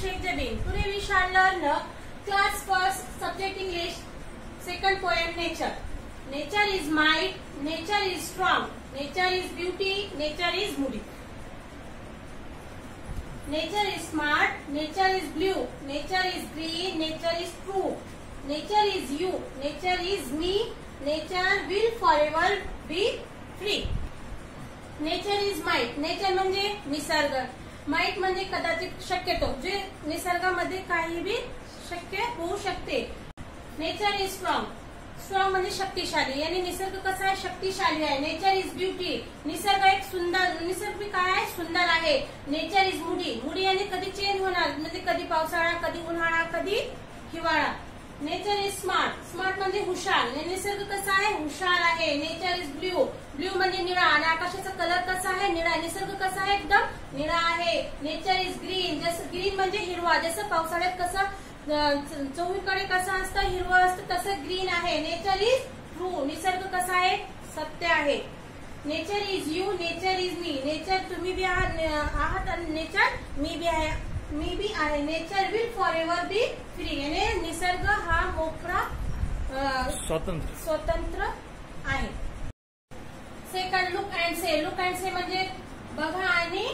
Sheikh Jabin. Today we shall learn uh, class first subject English, second poem nature. Nature is might, nature is strong, nature is beauty, nature is moody. Nature is smart, nature is blue, nature is green, nature is true. Nature is you, nature is me, nature will forever be free. Nature is might nature म्हणजे निसर्ग माहीत म्हणजे कदाचित शक्यतो जे निसर्गामध्ये काही B शक्य होऊ शकते. नेचर इज स्ट्रॉंग स्ट्रॉंग म्हणजे शक्तिशाली. आणि निसर्ग कसा आहे? शक्तिशाली आहे. नेचर इज ब्युटी निसर्ग एक सुंदर निसर्ग काय आहे? सुंदर आहे. नेचर इज मुडी मुडी आणि कधी चेंज होणार? म्हणजे कधी पावसाळा कधी उन्हाळा कधी हिवाळा. नेचर इज स्मार्ट स्मार्ट म्हणजे हुशार. म्हणजे निसर्ग कसा आहे? हुशार आहे. नेचर इज ब्ल्यू ब्ल्यू म्हणजे निळा. आणि आकाशाचा कलर कसा आहे? निळा. निसर्ग कसा आहे? एकदम निळा आहे. नेचर इज ग्रीन जसं ग्रीन म्हणजे हिरवा. जसं पावसाळ्यात कसं चोवीकडे कसं असतं? हिरवं असतं तसं ग्रीन आहे. नेचर इज ट्रू निसर्ग कसा आहे? सत्य आहे. Nature is you nature is me nature तुम्ही बी आहात. आणि नेचर मी बी आहे. मी बी आहे. Nature will forever be free याने निसर्ग हा मोकळा स्वतंत्र. स्वतंत्र आहे. Second look and say look and say म्हणजे बघा आणि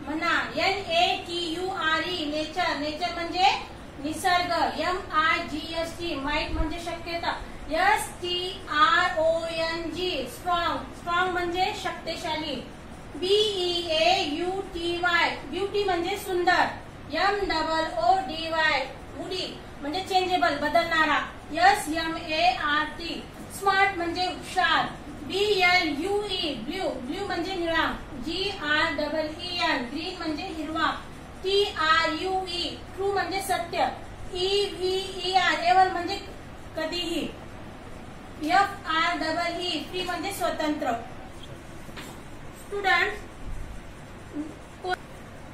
म्हणा. N A T U R E nature nature म्हणजे Nisarga. M I G S T might म्हणजे शक्यता. S T R O N G strong strong म्हणजे शक्तिशाली. B E A U T Y beauty म्हणजे सुंदर. M double O D Y moody changeable बदलणारा. S M A R T smart हुशार. B L U E blue blue म्हणजे G R double E N green हिरवा. T R U true म्हणजे सत्य. E V E R ever म्हणजे कधीही. F R double E free म्हणजे स्वतंत्र. Student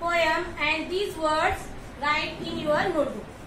poem and these words write in your notebook.